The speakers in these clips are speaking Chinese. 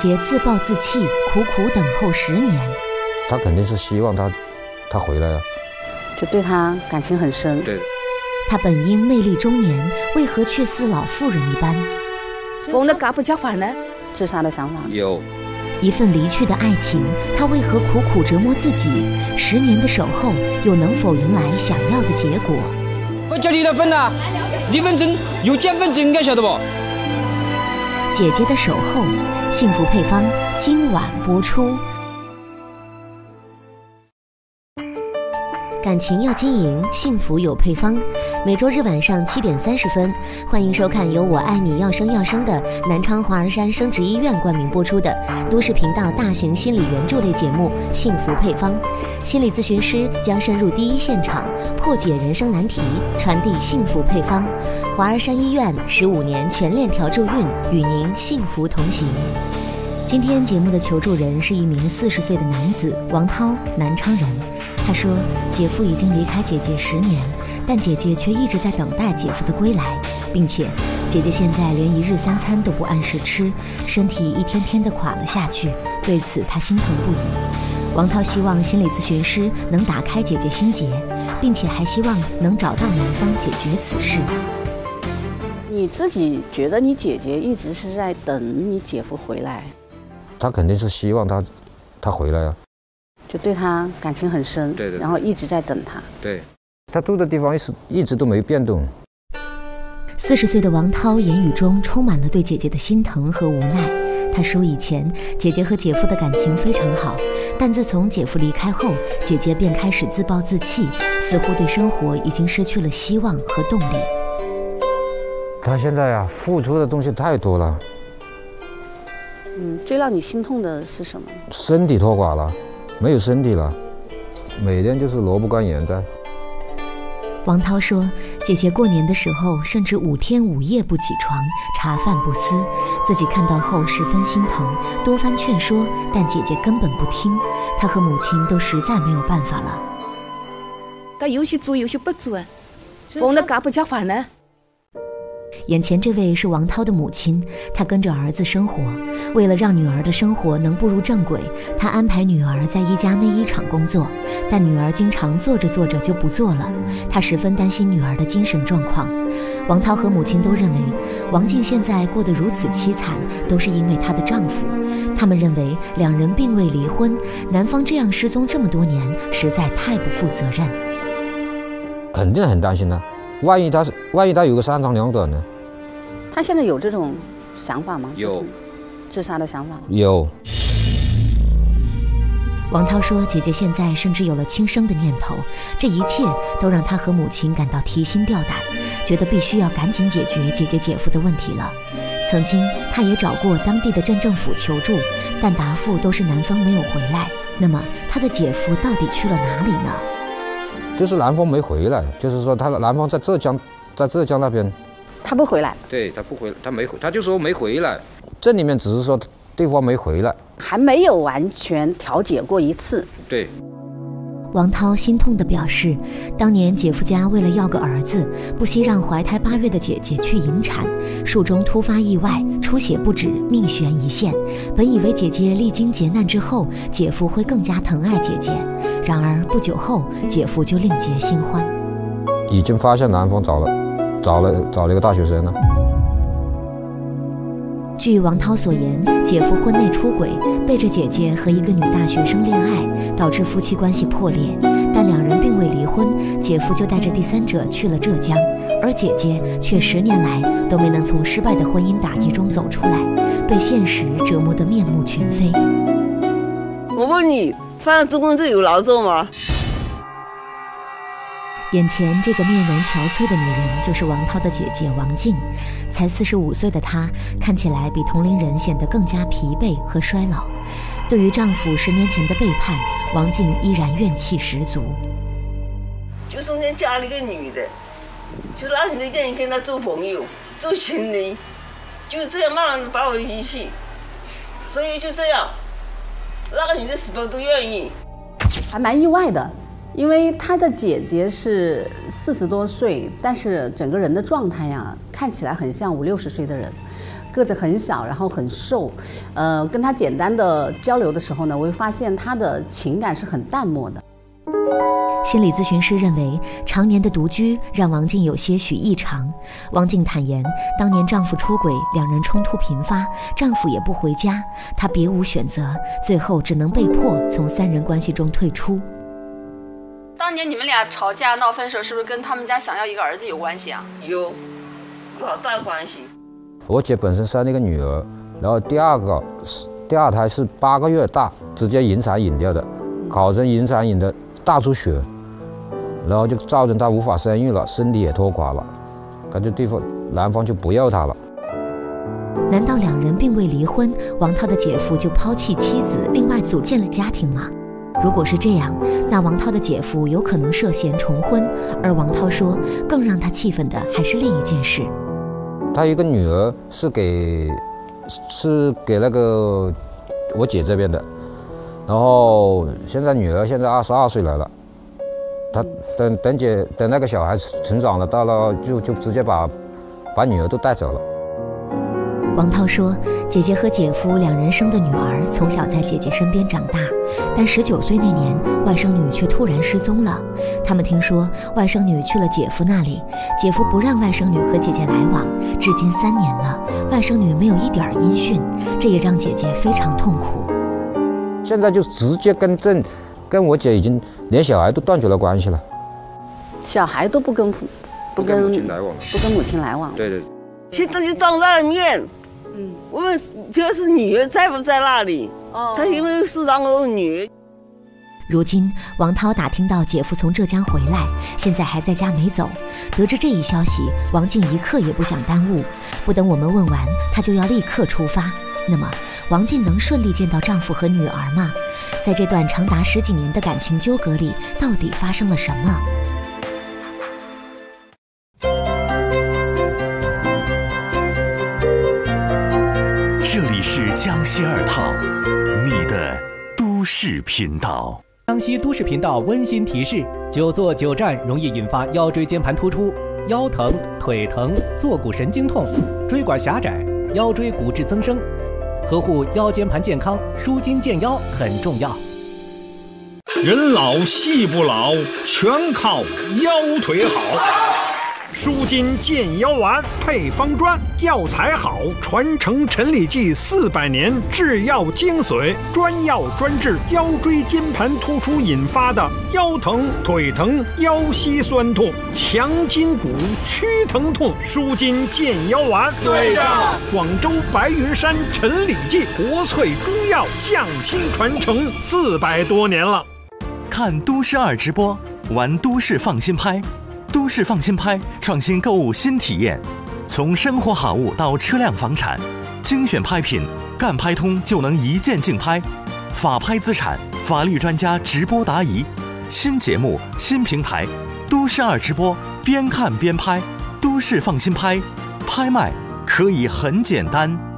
姐姐自暴自弃，苦苦等候十年。他肯定是希望他，他回来啊，就对他感情很深。对，他本应魅力中年，为何却似老妇人一般？疯的，嘎不吃饭呢？自杀的想法有。一份离去的爱情，他为何苦苦折磨自己？十年的守候，又能否迎来想要的结果？我叫离了婚呐，离婚证有结婚证，应该晓得不？姐姐的守候，幸福配方今晚播出。感情要经营，幸福有配方。每周日晚上七点三十分，欢迎收看由我爱你要生要生的南昌华儿山生殖医院冠名播出的都市频道大型心理援助类节目《幸福配方》。心理咨询师将深入第一现场，破解人生难题，传递幸福配方。华儿山医院十五年全链条助孕，与您幸福同行。今天节目的求助人是一名四十岁的男子王涛，南昌人。他说，姐夫已经离开姐姐十年，但姐姐却一直在等待姐夫的归来，并且姐姐现在连一日三餐都不按时吃，身体一天天的垮了下去。对此他心疼不已。王涛希望心理咨询师能打开姐姐心结，并且还希望能找到男方解决此事。你自己觉得你姐姐一直是在等你姐夫回来？他肯定是希望他，他回来啊，就对他感情很深，对的，然后一直在等他。对，他住的地方一直一直都没变动。四十岁的王涛言语中充满了对姐姐的心疼和无奈。他说，以前姐姐和姐夫的感情非常好，但自从姐夫离开后，姐姐便开始自暴自弃，似乎对生活已经失去了希望和动力。他现在啊，付出的东西太多了。嗯，最让你心痛的是什么？身体拖垮了，没有身体了，每天就是萝卜干盐在。王涛说，姐姐过年的时候甚至五天五夜不起床，茶饭不思，自己看到后十分心疼，多番劝说，但姐姐根本不听，他和母亲都实在没有办法了。他有些做，有些不做，疯了，嘎不吃饭呢？眼前这位是王涛的母亲，她跟着儿子生活。为了让女儿的生活能步入正轨，她安排女儿在一家内衣厂工作，但女儿经常做着做着就不做了。她十分担心女儿的精神状况。王涛和母亲都认为，王静现在过得如此凄惨，都是因为她的丈夫。他们认为两人并未离婚，男方这样失踪这么多年，实在太不负责任。肯定很担心呢。万一他是，万一他有个三长两短呢？他现在有这种想法吗？有，自杀的想法。有。王涛说：“姐姐现在甚至有了轻生的念头，这一切都让他和母亲感到提心吊胆，觉得必须要赶紧解决姐姐姐夫的问题了。曾经他也找过当地的镇政府求助，但答复都是男方没有回来。那么他的姐夫到底去了哪里呢？”就是男方没回来，就是说他的男方在浙江，在浙江那边，他不回来。对他不回，他没回，他就说没回来。这里面只是说对方没回来，还没有完全调解过一次。对。王涛心痛地表示，当年姐夫家为了要个儿子，不惜让怀胎八月的姐姐去引产，术中突发意外，出血不止，命悬一线。本以为姐姐历经劫难之后，姐夫会更加疼爱姐姐，然而不久后，姐夫就另结新欢。已经发现男方找了，找了找了一个大学生呢。据王涛所言，姐夫婚内出轨，背着姐姐和一个女大学生恋爱，导致夫妻关系破裂。但两人并未离婚，姐夫就带着第三者去了浙江，而姐姐却十年来都没能从失败的婚姻打击中走出来，被现实折磨得面目全非。我问你，犯了自宫这有劳作吗？眼前这个面容憔悴的女人，就是王涛的姐姐王静。才四十五岁的她，看起来比同龄人显得更加疲惫和衰老。对于丈夫十年前的背叛，王静依然怨气十足。就中间加了一个女的，就那女的愿意跟他做朋友、做情人，就这样慢慢的把我遗弃。所以就这样，那个女的死活都愿意。还蛮意外的。因为他的姐姐是四十多岁，但是整个人的状态呀，看起来很像五六十岁的人。个子很小，然后很瘦，呃，跟他简单的交流的时候呢，我会发现他的情感是很淡漠的。心理咨询师认为，常年的独居让王静有些许异常。王静坦言，当年丈夫出轨，两人冲突频发，丈夫也不回家，她别无选择，最后只能被迫从三人关系中退出。当年你们俩吵架闹分手，是不是跟他们家想要一个儿子有关系啊？有老大关系。我姐本身生了一个女儿，然后第二个是第二胎是八个月大，直接引产引掉的，搞成引产引的大出血。然后就造成她无法生育了，身体也拖垮了，感觉对方男方就不要她了。难道两人并未离婚，王涛的姐夫就抛弃妻子，另外组建了家庭吗？如果是这样，那王涛的姐夫有可能涉嫌重婚。而王涛说，更让他气愤的还是另一件事。他一个女儿是给是给那个我姐这边的，然后现在女儿现在二十二岁来了。他等等姐等那个小孩成长了，到了就就直接把把女儿都带走了。王涛说，姐姐和姐夫两人生的女儿从小在姐姐身边长大，但十九岁那年，外甥女却突然失踪了。他们听说外甥女去了姐夫那里，姐夫不让外甥女和姐姐来往，至今三年了，外甥女没有一点音讯，这也让姐姐非常痛苦。现在就直接跟正。跟我姐已经连小孩都断绝了关系了，小孩都不跟父不跟母亲来往，不跟母亲来往。对对。现在就当着面，嗯，我们就是女儿在不在那里？哦，他因为是当我女。如今王涛打听到姐夫从浙江回来，现在还在家没走。得知这一消息，王静一刻也不想耽误，不等我们问完，她就要立刻出发。那么，王静能顺利见到丈夫和女儿吗？在这段长达十几年的感情纠葛里，到底发生了什么？江西二套，你的都市频道。江西都市频道温馨提示：久坐久站容易引发腰椎间盘突出、腰疼、腿疼、坐骨神经痛、椎管狭窄、腰椎骨质增生。呵护腰间盘健康，舒筋健腰很重要。人老戏不老，全靠腰腿好。舒筋健腰丸配方专，药材好，传承陈李济四百年制药精髓，专药专治腰椎间盘突出引发的腰疼、腿疼、腰膝酸痛、强筋骨、屈疼痛。舒筋健腰丸，对的。广州白云山陈李济国粹中药匠心传承四百多年了。看都市二直播，玩都市放心拍。都市放心拍，创新购物新体验，从生活好物到车辆房产，精选拍品，干拍。通就能一键竞拍，法拍资产，法律专家直播答疑，新节目新平台，都市二直播，边看边拍，都市放心拍，拍卖可以很简单。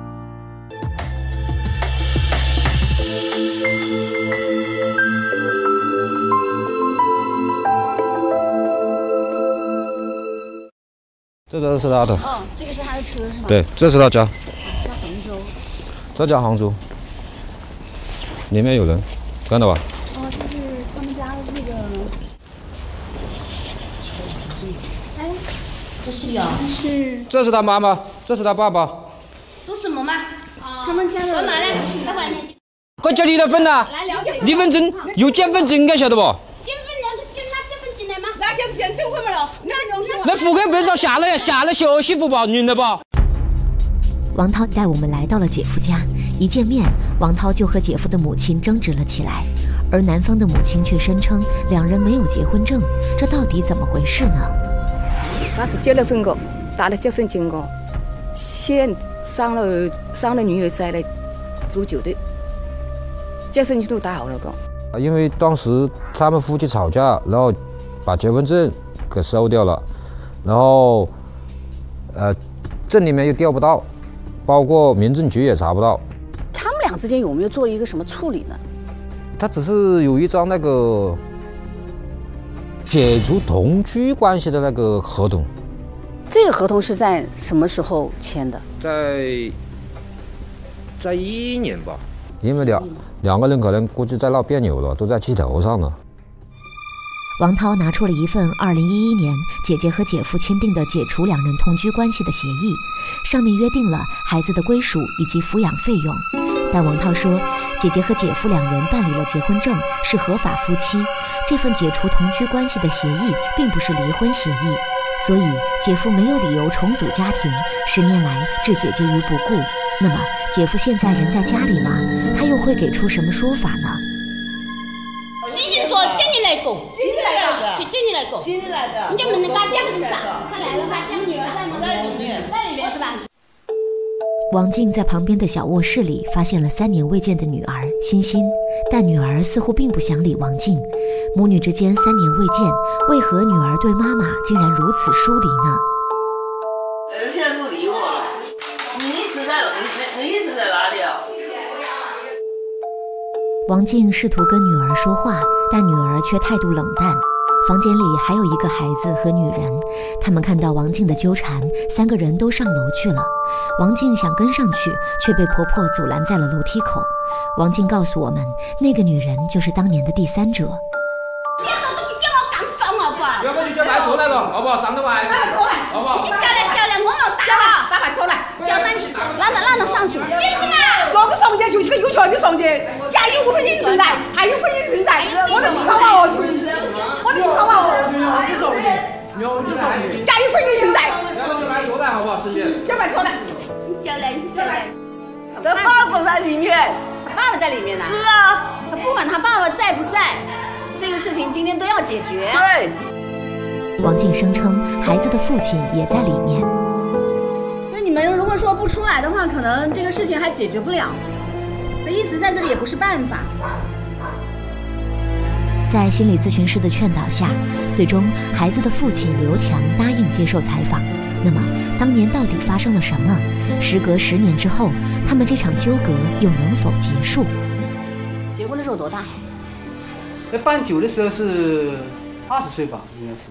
这车是他的。哦，这个是他的车是吗？对，这是他家。在杭州。这家杭州。里面有人，看到吧？哦，这是他们家的那个。哎，这是呀。是。这是他妈妈，这是他爸爸。做什么嘛？啊。他们家的。干嘛嘞？在外面。快叫离了婚呐！来了解。离婚证有结婚证，应该晓得不？结婚证就拿结婚证来吗？拿结婚证等会儿了。那户口本上下来下了小媳妇吧，认得吧？王涛带我们来到了姐夫家，一见面，王涛就和姐夫的母亲争执了起来，而男方的母亲却声称两人没有结婚证，这到底怎么回事呢？那是结了婚个，打了结婚证个，先生了生了女儿再来住酒的，结婚证都打好了个。因为当时他们夫妻吵架，然后把结婚证给收掉了。然后，呃，镇里面又调不到，包括民政局也查不到。他们俩之间有没有做一个什么处理呢？他只是有一张那个解除同居关系的那个合同。这个合同是在什么时候签的？在在一一年吧。因为两两个人可能估计在闹别扭了，都在气头上了。王涛拿出了一份2011年姐姐和姐夫签订的解除两人同居关系的协议，上面约定了孩子的归属以及抚养费用。但王涛说，姐姐和姐夫两人办理了结婚证，是合法夫妻。这份解除同居关系的协议并不是离婚协议，所以姐夫没有理由重组家庭，十年来置姐姐于不顾。那么，姐夫现在人在家里吗？他又会给出什么说法呢？来的，是今年来过，今天来的。你家门那嘎讲的啥？他来了，他讲女儿在吗？在里面，在里面是吧？王静在旁边的小卧室里发现了三年未见的女儿欣欣，但女儿似乎并不想理王静。母女之间三年未见，为何女儿对妈妈竟然如此疏离呢？呃，现在不理我了。你一直在，你你一直在哪里啊？王静试图跟女儿说话，但女儿却态度冷淡。房间里还有一个孩子和女人，他们看到王静的纠缠，三个人都上楼去了。王静想跟上去，却被婆婆阻拦在了楼梯口。王静告诉我们，那个女人就是当年的第三者。你要不好？要不就叫他出来了，好不好？上头来，好不好你？叫来叫来，我冇打了，打快出来，叫上去，让他让他上去嘛。星星啊，那个上街就是个有钱的上街，家有婚姻存在，还有婚姻存在，我的听好了哦，就是，我的听好了哦，你送的，牛就送的。家有婚姻存在，要不就来出来，好不好？时间。叫快出来。你叫来，你叫来。他爸爸在里面。他爸爸在里面呢。是啊，他不管他爸爸在不在，这个事情今天都要解决。对。王静声称，孩子的父亲也在里面。那你们如果说不出来的话，可能这个事情还解决不了。那一直在这里也不是办法。在心理咨询师的劝导下，最终孩子的父亲刘强答应接受采访。那么，当年到底发生了什么？时隔十年之后，他们这场纠葛又能否结束？结婚的时候多大？那办酒的时候是二十岁吧，应该是。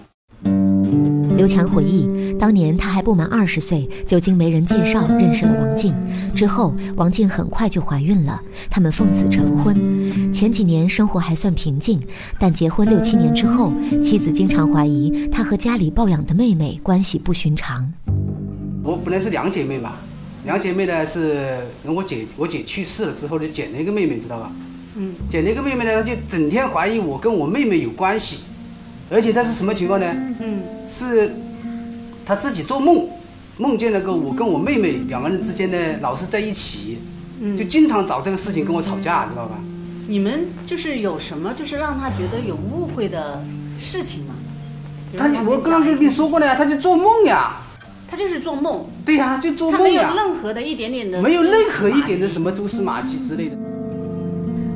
刘强回忆，当年他还不满二十岁，就经媒人介绍认识了王静。之后，王静很快就怀孕了，他们奉子成婚。前几年生活还算平静，但结婚六七年之后，妻子经常怀疑他和家里抱养的妹妹关系不寻常。我本来是两姐妹嘛，两姐妹呢是我姐我姐去世了之后就捡了一个妹妹，知道吧？嗯，捡了一个妹妹呢，她就整天怀疑我跟我妹妹有关系，而且他是什么情况呢？嗯，是他自己做梦，梦见那个我跟我妹妹两个人之间呢老是在一起，嗯就经常找这个事情跟我吵架，知道吧？你们就是有什么就是让他觉得有误会的事情吗？他我刚刚跟你说过了呀，他就做梦呀。他就是做梦。对呀、就做他没有梦呀，任何的一点点的，没有任何一点的什么蛛丝马迹之类的。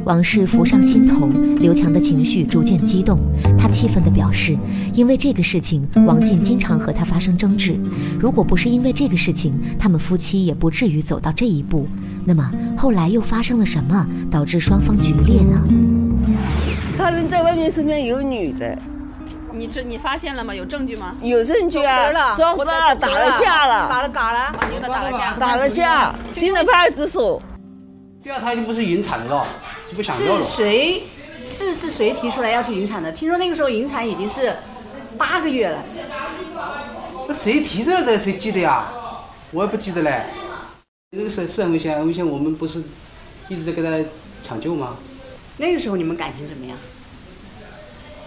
往事浮上心头，刘强的情绪逐渐激动。他气愤地表示，因为这个事情，王进经常和他发生争执。如果不是因为这个事情，他们夫妻也不至于走到这一步。那么后来又发生了什么，导致双方决裂呢？他人在外面身边有女的，你这你发现了吗？有证据吗？有证据啊抓到了，打了架了，打了打了，你跟他打了架，打了架，进了派出所。第二胎就不是引产了，就不想要了是。谁是是谁提出来要去引产的？听说那个时候引产已经是八个月了。那谁提出来的？谁记得呀？我也不记得嘞。那个是是很危险，很危险。我们不是一直在给他抢救吗？那个时候你们感情怎么样？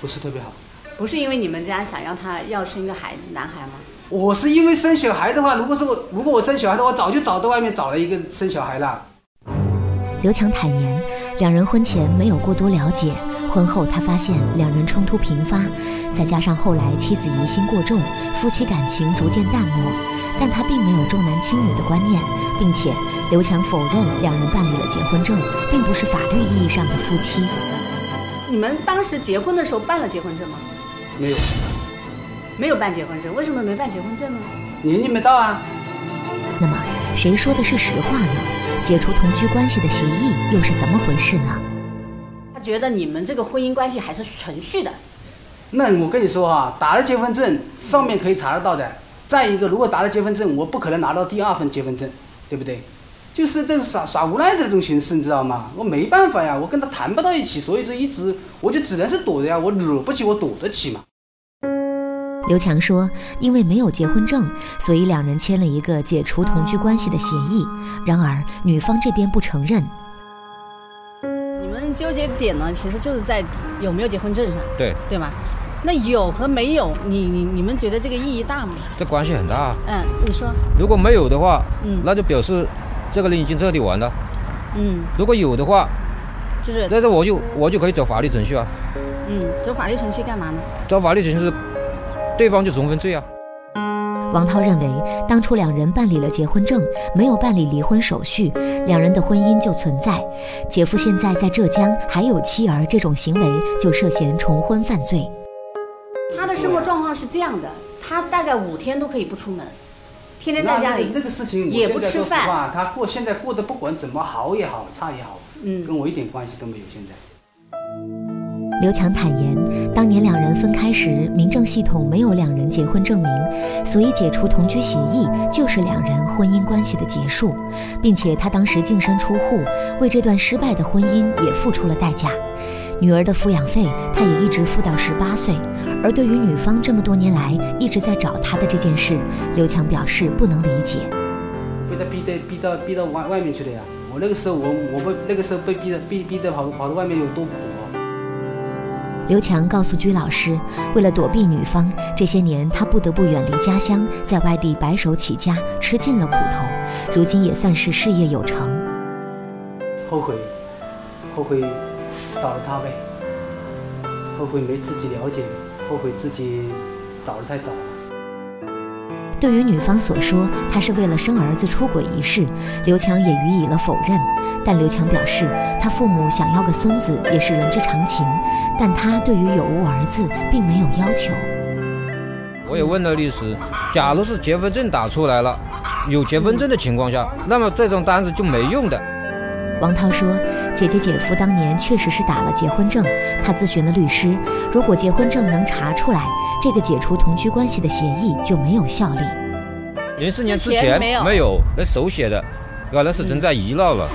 不是特别好。不是因为你们家想要他要生一个孩子，男孩吗？我是因为生小孩的话，如果是我，如果我生小孩的话，我早就找到外面找了一个生小孩了。刘强坦言，两人婚前没有过多了解，婚后他发现两人冲突频发，再加上后来妻子疑心过重，夫妻感情逐渐淡漠。但他并没有重男轻女的观念，并且刘强否认两人办理了结婚证，并不是法律意义上的夫妻。你们当时结婚的时候办了结婚证吗？没有，没有办结婚证，为什么没办结婚证呢？年纪没到啊。那么谁说的是实话呢？解除同居关系的协议又是怎么回事呢？他觉得你们这个婚姻关系还是存续的。那我跟你说啊，打了结婚证上面可以查得到的。再一个，如果打了结婚证，我不可能拿到第二份结婚证，对不对？就是这种耍耍无赖的这种形式，你知道吗？我没办法呀，我跟他谈不到一起，所以说一直我就只能是躲着呀，我惹不起我躲得起嘛。刘强说：“因为没有结婚证，所以两人签了一个解除同居关系的协议。然而，女方这边不承认。你们纠结点呢，其实就是在有没有结婚证上，对对吗？那有和没有，你你你们觉得这个意义大吗？这关系很大。嗯，你说，如果没有的话，嗯那就表示这个人已经彻底完了。嗯，如果有的话，就是那这我就我就可以走法律程序啊。嗯，走法律程序干嘛呢？走法律程序是对方就重婚罪啊。王涛认为，当初两人办理了结婚证，没有办理离婚手续，两人的婚姻就存在。姐夫现在在浙江还有妻儿，这种行为就涉嫌重婚犯罪。他的生活状况是这样的，他大概五天都可以不出门，天天在家里，那那个事情也不吃饭。话他过现在过得不管怎么好也好，差也好，嗯，跟我一点关系都没有。现在。刘强坦言，当年两人分开时，民政系统没有两人结婚证明，所以解除同居协议就是两人婚姻关系的结束，并且他当时净身出户，为这段失败的婚姻也付出了代价。女儿的抚养费，他也一直付到十八岁。而对于女方这么多年来一直在找他的这件事，刘强表示不能理解。被他逼得逼到逼到外外面去了呀！我那个时候我我被那个时候被逼的逼逼的跑跑到外面有多苦！刘强告诉鞠老师，为了躲避女方，这些年他不得不远离家乡，在外地白手起家，吃尽了苦头，如今也算是事业有成。后悔，后悔找了他呗，后悔没自己了解，后悔自己找了太早。对于女方所说她是为了生儿子出轨一事，刘强也予以了否认。但刘强表示，他父母想要个孙子也是人之常情，但他对于有无儿子并没有要求。我也问了律师，假如是结婚证打出来了，有结婚证的情况下，那么这种单子就没用的。王涛说，姐姐姐夫当年确实是打了结婚证，他咨询了律师，如果结婚证能查出来，这个解除同居关系的协议就没有效力。零四年之之前前没有没有，那手写的，可能是存在遗漏了。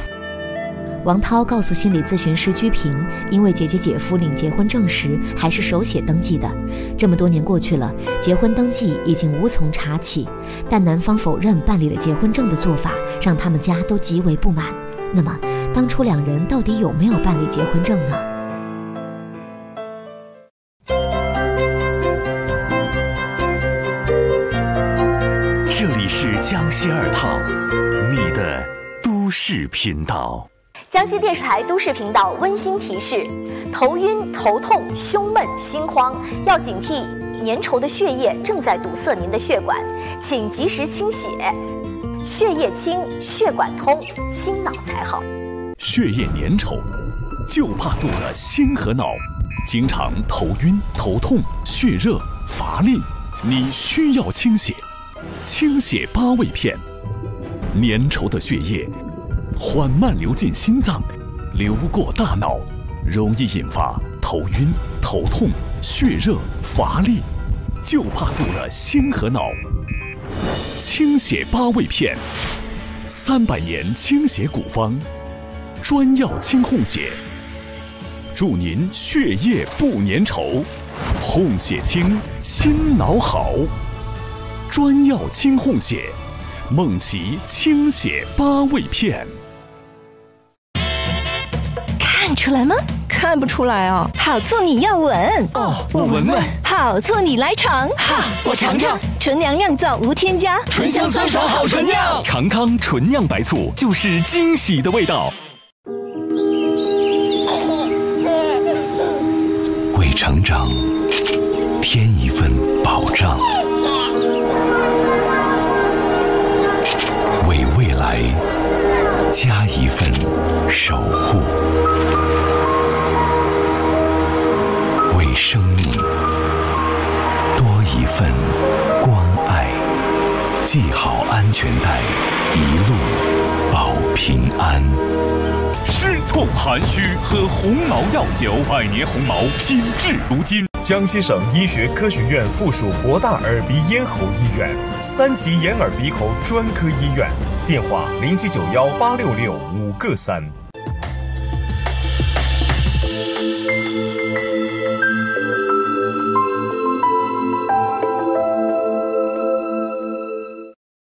王涛告诉心理咨询师鞠平，因为姐姐姐夫领结婚证时还是手写登记的，这么多年过去了，结婚登记已经无从查起。但男方否认办理了结婚证的做法，让他们家都极为不满。那么，当初两人到底有没有办理结婚证呢？西二套，你的都市频道。江西电视台都市频道温馨提示：头晕、头痛、胸闷、心慌，要警惕粘稠的血液正在堵塞您的血管，请及时清血。血液清，血管通，心脑才好。血液粘稠，就怕堵了心和脑，经常头晕、头痛、血热、乏力，你需要清血。清血八味片，粘稠的血液缓慢流进心脏，流过大脑，容易引发头晕、头痛、血热、乏力，就怕堵了心和脑。清血八味片，三百年清血古方，专药清哄血，祝您血液不粘稠，哄血清，心脑好。专药清哄血，梦琪清血八味片。看出来吗？看不出来啊。好醋你要闻哦，我闻闻。好醋你来尝，哈，我尝尝。纯粮酿造无添加，醇香酸爽好纯酿。长康纯酿白醋就是惊喜的味道。为成长添一份保障，加一份守护，为生命多一份关爱。系好安全带，一路保平安。湿痛寒虚，喝红毛药酒，百年红毛品质如金。江西省医学科学院附属博大耳鼻咽喉医院，三级眼耳鼻喉专科医院，电话零七九幺八六六五个三。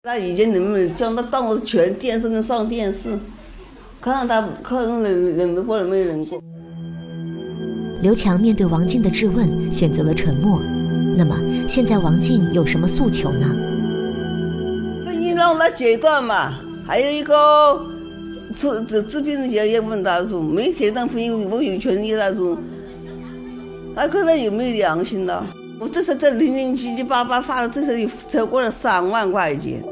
那以前能不能叫他当我全电视能上电视，看看他看看忍忍得过忍没忍过。刘强面对王静的质问，选择了沉默。那么现在王静有什么诉求呢？婚姻让他截断嘛，还有一个治治治病也也问他说，没截断婚姻，我有权利那种。那看他有没有良心了？我这是在零零七七八八发了，这是超过了三万块钱。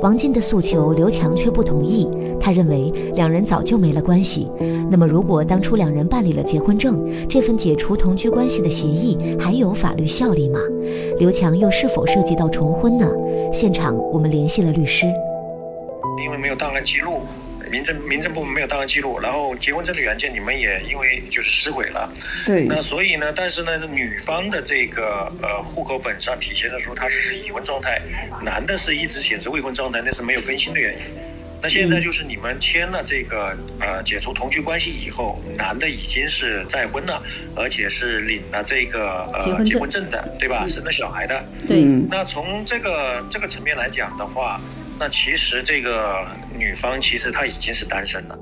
王静的诉求，刘强却不同意。他认为两人早就没了关系。那么，如果当初两人办理了结婚证，这份解除同居关系的协议还有法律效力吗？刘强又是否涉及到重婚呢？现场我们联系了律师。因为没有档案记录。民政民政部门没有档案记录，然后结婚证的原件你们也因为就是撕毁了，对，那所以呢，但是呢，女方的这个呃户口本上体现的说她是是已婚状态，男的是一直显示未婚状态，那是没有更新的原因。那现在就是你们签了这个呃解除同居关系以后，男的已经是再婚了，而且是领了这个呃结婚证的，对吧？生了小孩的。对。那从这个这个层面来讲的话。那其实这个女方其实她已经是单身了。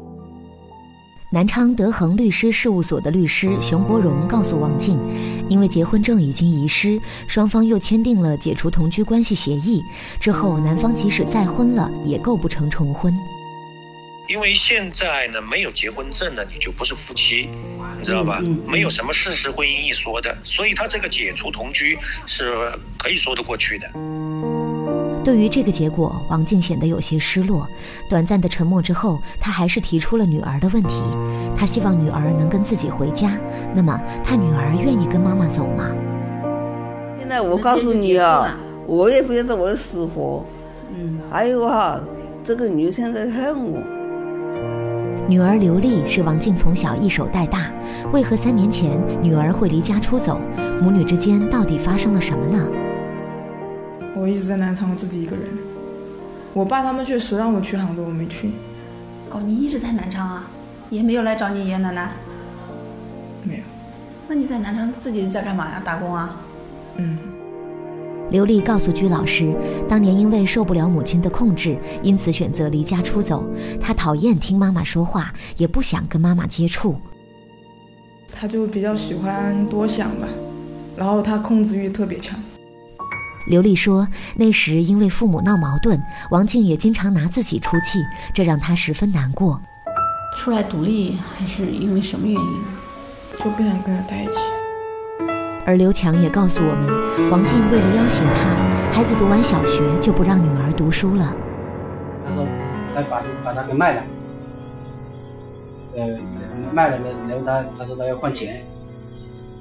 南昌德恒律师事务所的律师熊国荣告诉王静，因为结婚证已经遗失，双方又签订了解除同居关系协议，之后男方即使再婚了，也构不成重婚。因为现在呢，没有结婚证呢，你就不是夫妻，你知道吧？没有什么事实婚姻一说的，所以他这个解除同居是可以说得过去的。对于这个结果，王静显得有些失落。短暂的沉默之后，他还是提出了女儿的问题。他希望女儿能跟自己回家。那么，他女儿愿意跟妈妈走吗？现在我告诉你啊，我也不晓得我的死活。嗯，还有啊，这个女生在恨我。女儿刘丽是王静从小一手带大，为何三年前女儿会离家出走？母女之间到底发生了什么呢？我一直在南昌，我自己一个人。我爸他们确实让我去杭州，我没去。哦，你一直在南昌啊？也没有来找你爷爷奶奶？没有。那你在南昌自己在干嘛呀？打工啊？嗯。刘丽告诉鞠老师，当年因为受不了母亲的控制，因此选择离家出走。她讨厌听妈妈说话，也不想跟妈妈接触。她就比较喜欢多想吧，然后她控制欲特别强。刘丽说：“那时因为父母闹矛盾，王静也经常拿自己出气，这让她十分难过。出来独立还是因为什么原因？就不想跟他在一起。”而刘强也告诉我们，王静为了要挟他，孩子读完小学就不让女儿读书了。他说：“他把把他给卖了，呃，卖了呢，然后他他说他要换钱，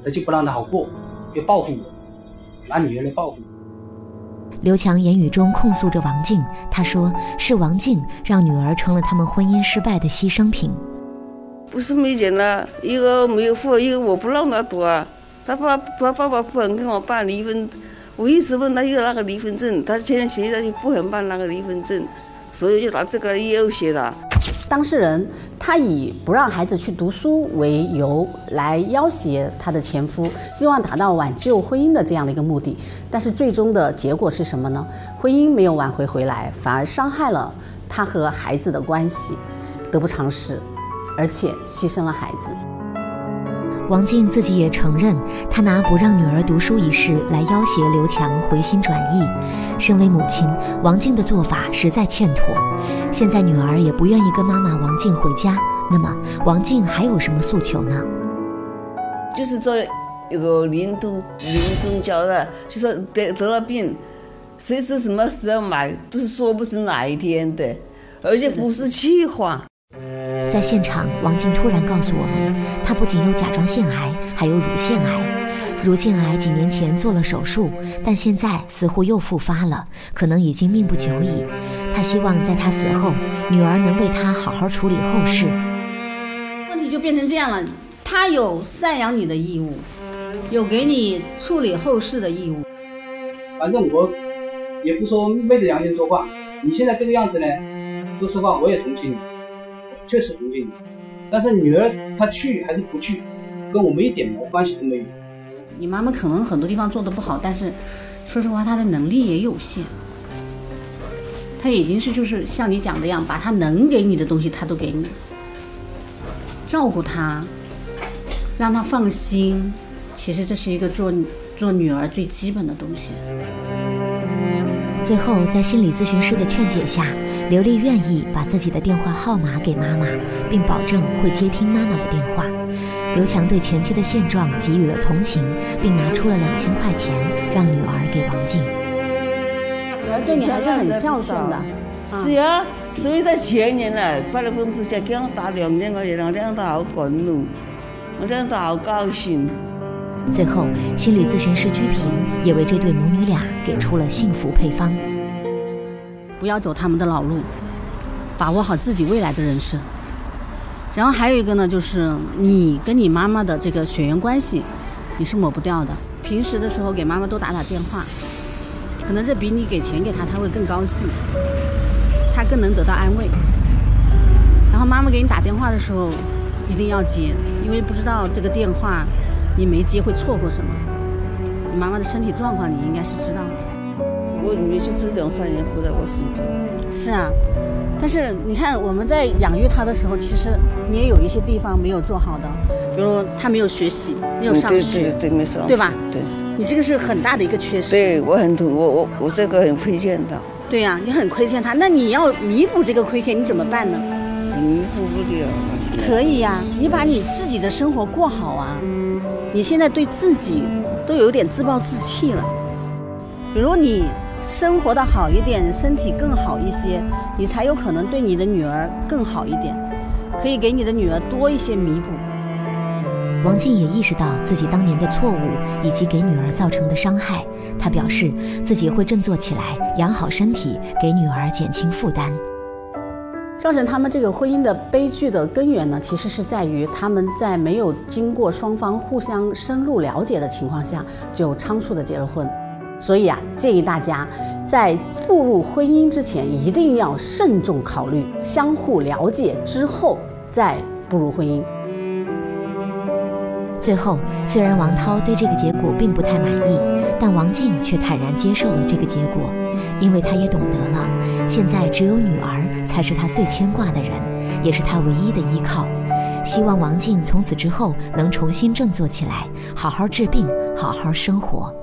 他就不让他好过，要报复我，拿女儿来报复。”刘强言语中控诉着王静，他说是王静让女儿成了他们婚姻失败的牺牲品。不是没钱了，一个没有付，一个我不让他读啊。他爸他爸爸不肯跟我办离婚，我一直问他要那个离婚证，他签协议他就不肯办那个离婚证，所以就拿这个要挟他。当事人他以不让孩子去读书为由来要挟她的前夫，希望达到挽救婚姻的这样的一个目的。但是最终的结果是什么呢？婚姻没有挽回回来，反而伤害了她和孩子的关系，得不偿失，而且牺牲了孩子。王静自己也承认，她拿不让女儿读书一事来要挟刘强回心转意。身为母亲，王静的做法实在欠妥。现在女儿也不愿意跟妈妈王静回家，那么王静还有什么诉求呢？就是这一个临终临终交代，就说得得了病，随时什么时候买都是说不准哪一天的，而且不是气话。在现场，王静突然告诉我们，她不仅有甲状腺癌，还有乳腺癌。乳腺癌几年前做了手术，但现在似乎又复发了，可能已经命不久矣。她希望在她死后，女儿能为她好好处理后事。问题就变成这样了，她有赡养你的义务，有给你处理后事的义务。反正我也不说昧着良心说话，你现在这个样子呢，说实话我也同情你，确实同情你。但是女儿她去还是不去，跟我们一点毛关系都没有。你妈妈可能很多地方做的不好，但是说实话，她的能力也有限。她已经是就是像你讲的样，把她能给你的东西，她都给你，照顾她，让她放心。其实这是一个做做女儿最基本的东西。最后，在心理咨询师的劝解下，刘丽愿意把自己的电话号码给妈妈，并保证会接听妈妈的电话。刘强对前妻的现状给予了同情，并拿出了两千块钱让女儿给王静。女儿对你还是很孝顺的。是啊，所以在前年呢，发了封信给我打两千块钱，我这样都好感动，我这样都好高兴。最后，心理咨询师居平也为这对母女俩给出了幸福配方：不要走他们的老路，把握好自己未来的人生。然后还有一个呢，就是你跟你妈妈的这个血缘关系，你是抹不掉的。平时的时候给妈妈多打打电话，可能这比你给钱给她，她会更高兴，她更能得到安慰。然后妈妈给你打电话的时候，一定要接，因为不知道这个电话你没接会错过什么。你妈妈的身体状况你应该是知道的。我女儿就是两三年不在我身边。是啊。但是你看，我们在养育他的时候，其实你也有一些地方没有做好的，比如他没有学习，没有上学，对对对，没上，对吧？对，你这个是很大的一个缺失。对我很痛，我我我这个很亏欠他。对呀，你很亏欠他，那你要弥补这个亏欠，你怎么办呢？弥补不了。可以呀，你把你自己的生活过好啊。你现在对自己都有点自暴自弃了，比如你。生活的好一点，身体更好一些，你才有可能对你的女儿更好一点，可以给你的女儿多一些弥补。王静也意识到自己当年的错误以及给女儿造成的伤害，她表示自己会振作起来，养好身体，给女儿减轻负担。造成他们这个婚姻的悲剧的根源呢，其实是在于他们在没有经过双方互相深入了解的情况下，就仓促的结了婚。所以啊，建议大家在步入婚姻之前，一定要慎重考虑，相互了解之后再步入婚姻。最后，虽然王涛对这个结果并不太满意，但王静却坦然接受了这个结果，因为他也懂得了，现在只有女儿才是他最牵挂的人，也是他唯一的依靠。希望王静从此之后能重新振作起来，好好治病，好好生活。